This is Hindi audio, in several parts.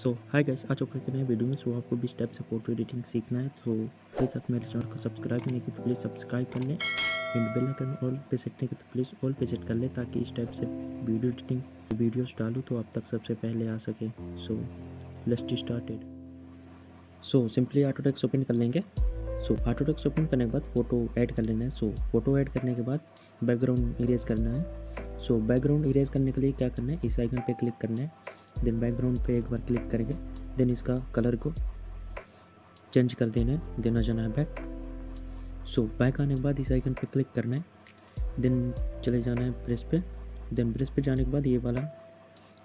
सो हाय गाइस आज चुके के नए वीडियो में। सो आपको भी टाइप से फ़ोटो एडिटिंग सीखना है। तो अभी तक मेरे चैनल को सब्सक्राइब नहीं किया तो प्लीज़ सब्सक्राइब कर लें एंड बेल आइकन ऑल पे सेट नहीं किया तो प्लीज़ ऑल पे सेट कर लें ताकि इस टाइप से वीडियो एडिटिंग वीडियोस डालूँ तो आप तक सबसे पहले आ सके। So let's started so simply ऑटोटेक्स open कर लेंगे। सो ऑटोटेक्स ओपन करने के बाद फ़ोटो ऐड कर लेना है। सो फ़ोटो ऐड करने के बाद बैकग्राउंड इरेज करना है। सो बैकग्राउंड इरेज करने के लिए क्या करना है? इस आइकन पे क्लिक करना है। देन बैकग्राउंड पे एक बार क्लिक करेंगे। देन इसका कलर को चेंज कर देना है। देना जाना है बैक सो बैक आने के बाद इस आइकन पे क्लिक करना है। देन चले जाना है ब्रेस पे। देन ब्रेस पे जाने के बाद ये वाला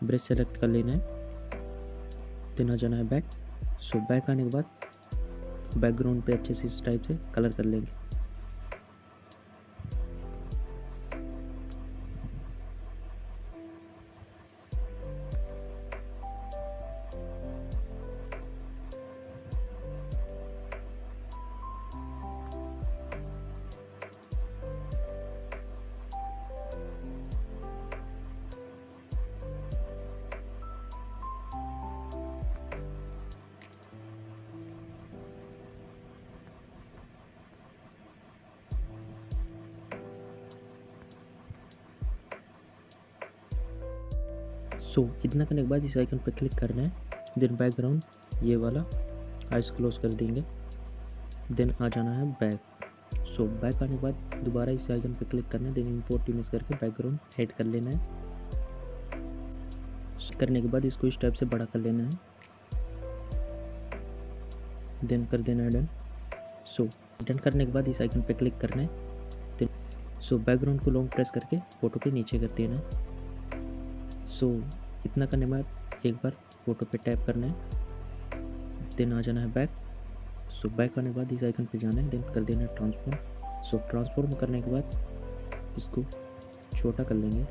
ब्रेस सेलेक्ट कर लेना है। देन आ जाना है बैक सो बैक आने के बाद बैकग्राउंड पे अच्छे से इस टाइप से कलर कर लेंगे। सो so, इतना करने के बाद इस आइकन पर क्लिक करना है देन बैकग्राउंड ये वाला आइस क्लोज कर देंगे देन आ जाना है बैक सो so, बैक आने के बाद दोबारा इस आइकन पर क्लिक करना है देन इंपोर्ट इमेज करके बैकग्राउंड ऐड कर लेना है. करने के बाद इसको इस टाइप से बड़ा कर लेना है. देन कर देना है डन सो डन करने के बाद इस आइकन पर क्लिक करना है देन सो बैकग्राउंड को लॉन्ग प्रेस करके फ़ोटो के नीचे कर देना है. सो so, इतना करने बाद एक बार फ़ोटो पे टैप करना है। देन आ जाना है बैक सो so, बैक आने के बाद इस आइकन पे जाना है। देन कर देना है ट्रांसफॉर्म सो ट्रांसफॉर्म करने के बाद इसको छोटा कर लेंगे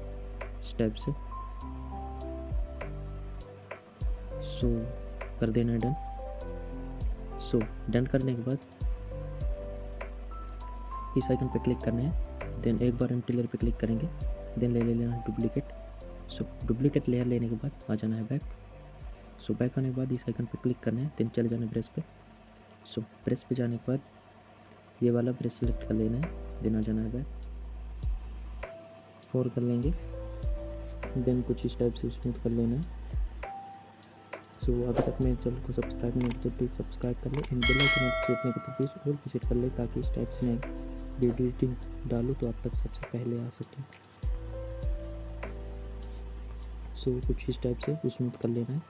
स्टेप से। सो so, कर देना है डन सो so, डन करने के बाद इस आइकन पे क्लिक करना है। देन एक बार एम लेयर पे क्लिक करेंगे। देन ले ले लेना डुप्लीकेट सो डुप्लीकेट लेयर लेने के बाद आ जाना है बैक सो so, बैक आने के बाद इस आइकन पे क्लिक करना है देन चले जाना है ब्रश पे. सो so, ब्रश पे जाने के बाद ये वाला ब्रश सेलेक्ट कर लेना है देन आ जाना है बैक फोर कर लेंगे. देन कुछ इस टाइप से स्मूथ कर लेना है. सो so, अभी तक मेरे चैनल को सब्सक्राइब नहीं किया प्लीज़ सब्सक्राइब कर ले एंड बेल आइकन नहीं तो प्लीज़ और विज़िट कर ले ताकि इस टाइप से मैं वीडियो डालूँ तो आप तक सबसे पहले आ सके। सो so, कुछ इस टाइप से स्मूथ कर लेना। है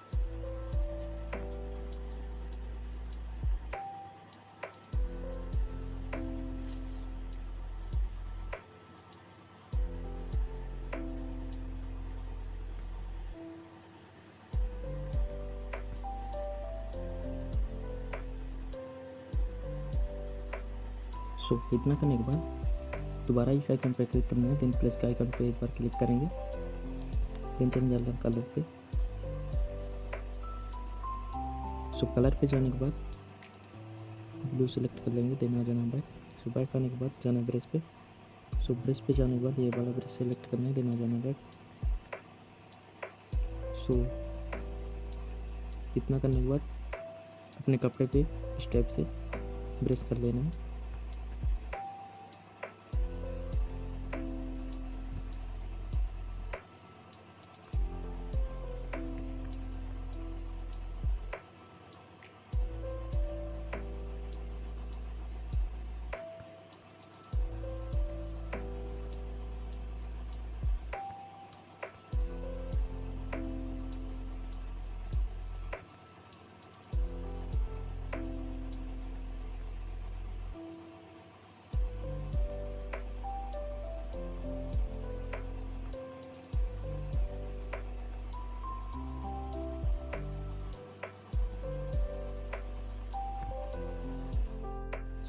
सो so, इतना करने के बाद दोबारा इस आइकन पर क्लिक करना है देन प्लस के आइकन पर एक बार क्लिक करेंगे। चले जाना कलर पे। सो कलर पे जाने के बाद ब्लू सेलेक्ट कर लेंगे देन आ जाना बैक सो बैक आने के बाद जाना ब्रश पे। सो ब्रश पे जाने के बाद ये वाला ब्रश सेलेक्ट करना है देन आ जाना बैक सो इतना करने के बाद, अपने कपड़े पे इस टाइप से ब्रश कर लेना है।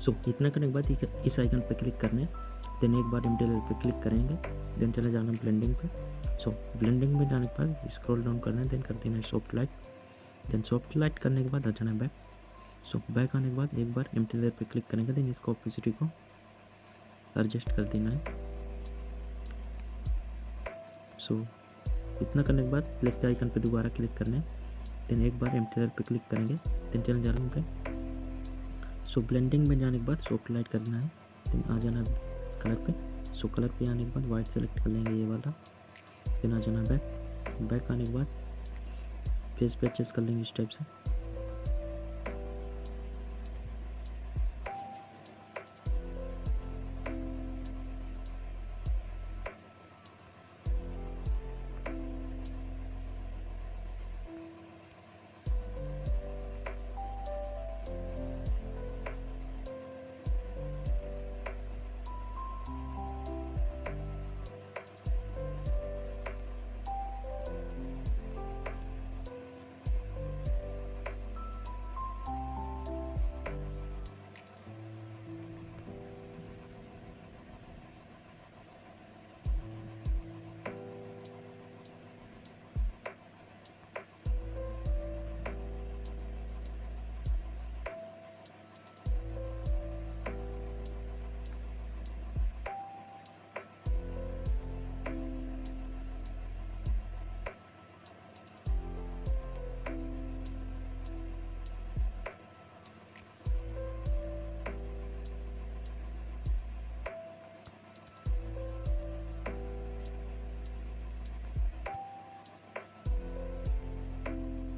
सो so, इतना करने के बाद इस आइकन पर क्लिक करना है। देन एक बार एम पर क्लिक करेंगे। देन चले जाना ब्लेंडिंग पे। सो so, ब्लेंडिंग में जाने के बाद स्क्रॉल डाउन करना है देन कर देना है soft light then soft light करने के बाद आ जाना है बैक सो so, बैक आने के बाद एक बार एम पर क्लिक करेंगे देन इसको ऑपोसिटी को एडजस्ट कर देना है। सो so, इतना करने के बाद प्लस के आइकन पर दोबारा क्लिक करना है। देन एक बार एम पर क्लिक करेंगे। देन चले जाने पे सो ब्लेंडिंग में जाने के बाद सो लाइट करना है। दिन आ जाना कलर पे। सो कलर पे आने के बाद वाइट सेलेक्ट कर लेंगे ये वाला। दिन आ जाना बैक बैक आने के बाद फेस पे एडजस्ट कर लेंगे इस टाइप से।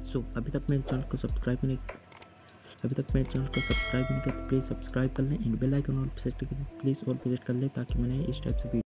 सो, अभी तक मेरे चैनल को सब्सक्राइब नहीं अभी तक मेरे चैनल को सब्सक्राइब नहीं किया तो प्लीज़ सब्सक्राइब कर लें एंड बेल आइकन और प्लीज़ और विज़िट कर लें ताकि मैंने इस टाइप से